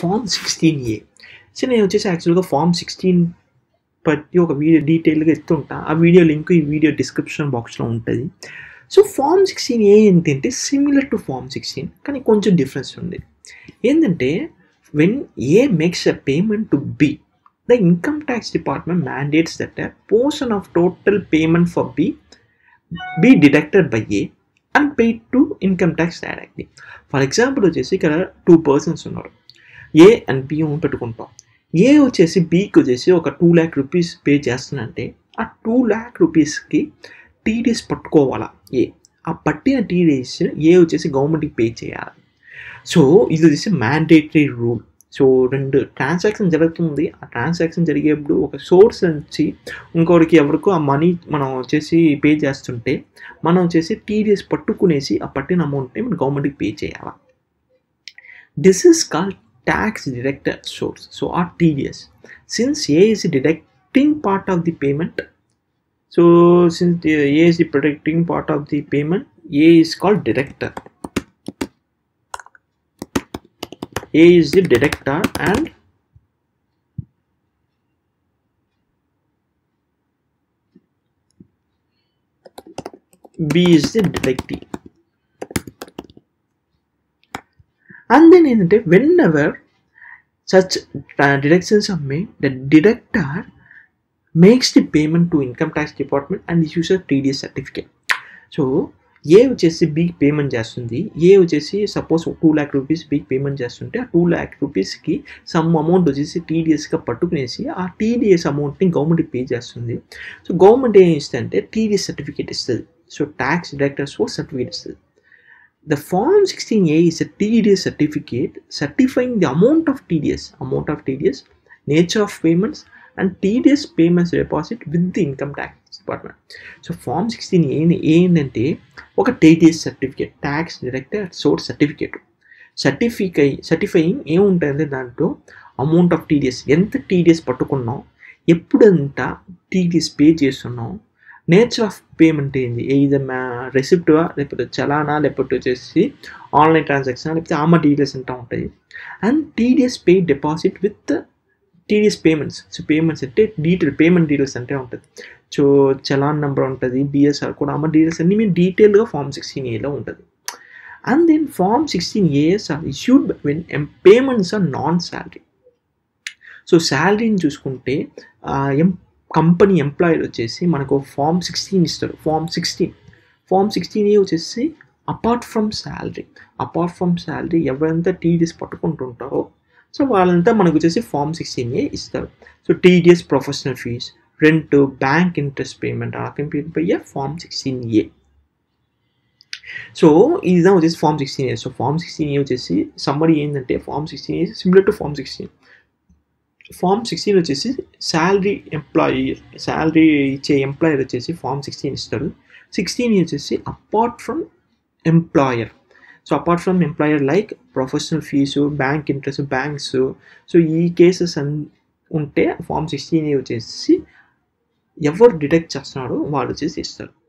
Form sixteen A so నేను వచ్చేసి యాక్చువల్గా ఫామ్ సిక్స్టీన్ ప్రతి ఒక వీడియో డీటెయిల్గా ఇస్తుంటా. ఆ వీడియో లింక్ ఈ వీడియో డిస్క్రిప్షన్ బాక్స్లో ఉంటుంది. సో ఫామ్ సిక్స్టీన్ ఏ ఏంటంటే సిమిలర్ టు ఫామ్ సిక్స్టీన్ కానీ కొంచెం డిఫరెన్స్ ఉంది. ఏంటంటే when A makes a payment to B the income tax department mandates that a portion of total payment for B B deducted by A and paid to income tax directly for example వచ్చేసి ఇక్కడ two persons ఉన్నారు. ఏ and B పెట్టుకుంటాం. ఏ వచ్చేసి బీకి వచ్చేసి ఒక two lakh rupees pay చేస్తున్నంటే ఆ టూ ల్యాక్ రూపీస్కి టీడీఎస్ పట్టుకోవాలా? ఏ ఆ పట్టిన టీడీఎస్ ఏ వచ్చేసి గవర్నమెంట్కి పే చేయాలి. సో ఇది వచ్చేసి మ్యాండేటరీ రూల్ సో రెండు ట్రాన్సాక్షన్ జరుగుతుంది. ఆ ట్రాన్సాక్షన్ జరిగేప్పుడు ఒక సోర్స్ నుంచి ఇంకోటికి ఎవరికో ఆ మనీ మనం వచ్చేసి పే చేస్తుంటే మనం వచ్చేసి టీడీఎస్ పట్టుకునేసి ఆ పట్టిన అమౌంట్ని మనం గవర్నమెంట్కి పే చేయాలి? This is called tax deductor source. So or tds since a is deducting part of the payment so since the a is the protecting part of the payment a is called deductor. A is the deductor and b is the deductee and then ఏంటంటే whenever such deductions are made the deductor makes the payment to income tax department and issues TDS certificate so A వచ్చేసి B payment చేస్తుంది. A వచ్చేసి suppose two lakh rupees బీకి payment చేస్తుంటే ఆ two lakh రూపీస్కి some amount వచ్చేసి టీడీఎస్గా పట్టుకునేసి ఆ టీడీఎస్ అమౌంట్ని గవర్నమెంట్ పే చేస్తుంది. సో గవర్నమెంట్ ఏం ఇస్తుంది అంటే టీడీఎస్ సర్టిఫికేట్ ఇస్తుంది. So tax directors four certificate ఇస్తుంది. The Form 16A is a TDS certificate certifying the amount of TDS, amount of TDS, nature of payments, and TDS payments deposit with the income tax department. So form sixteen A ఏంటంటే ఒక TDS certificate tax director source certificate సర్టిఫికై certifying ఏముంటుంది దాంట్లో amount of TDS ఎంత TDS పట్టుకున్నాం ఎప్పుడంతా TDS pay చేస్తున్నాం nature of payment ఏంది? ఇది రెసిప్టా లేకపోతే చలానా? లేకపోతే వచ్చేసి ఆన్లైన్ ట్రాన్సాక్షన్? లేకపోతే ఆమ డీటెయిల్స్ అంటూ ఉంటాయి? And TDS pay deposit with TDS payments. So payments అంటే డీటెయిల్ పేమెంట్ డీటెయిల్స్ అంటే ఉంటుంది. సో చలాన్ నెంబర్ ఉంటుంది బిఎస్ఆర్ కూడా ఆమె డీటెయిల్స్ అన్ని మేము డీటెయిల్గా ఫామ్ సిక్స్టీన్ ఏలో ఉంటుంది. And then form sixteen AS are issued when payments are non salary so శాలరీని చూసుకుంటే ఎం కంపెనీ ఎంప్లాయీలు వచ్చేసి మనకు ఫామ్ సిక్స్టీన్ ఇస్తారు. Form sixteen. Form sixteen A వచ్చేసి apart from salary apart from salary ఎవరంతా TDS పట్టుకుంటుంటారో సో వాళ్ళంతా మనకు వచ్చేసి ఫామ్ సిక్స్టీన్ ఏ ఇస్తారు. So TDS professional fees rent bank interest payment ఆ ఫామ్ సిక్స్టీన్ ఏ. సో ఇదిదా వచ్చేసి form sixteen A. So form sixteen A వచ్చేసి సమ్మర్ ఏంటంటే form sixteen A similar to form sixteen. Form sixteen వచ్చేసి salary employee salary ఇచ్చే employer వచ్చేసి form sixteen ఇస్తాడు. Sixteen వచ్చేసి apart from employer. So apart from employer like professional fee bank interest banks. So ఈ cases అన్ ఉంటే form sixteen వచ్చేసి ఎవరు డిటెక్ట్ చేస్తున్నాడో వాళ్ళు వచ్చేసి ఇస్తారు.